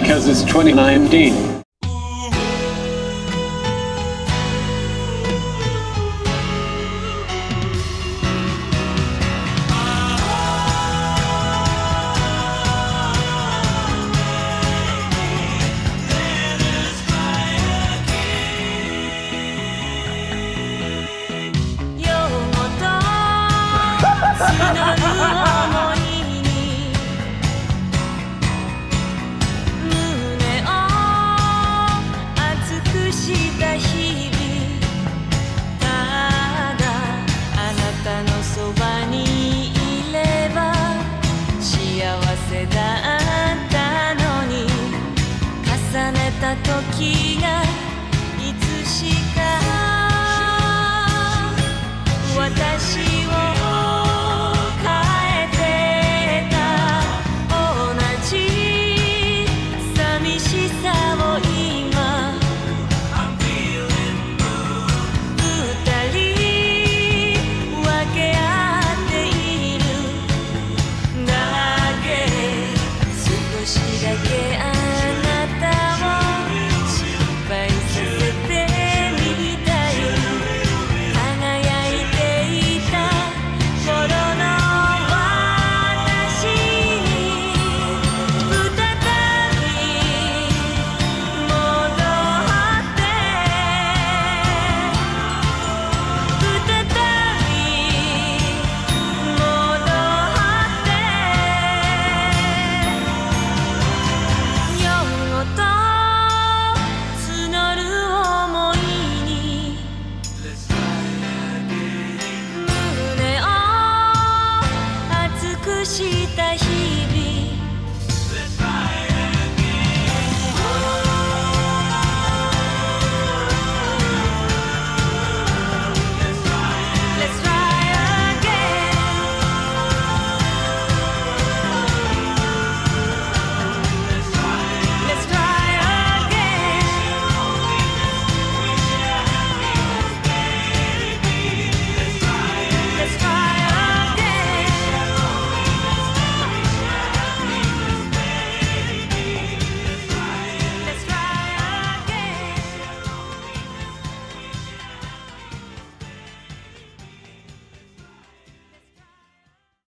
because it's 2019. た時がいつしかした日々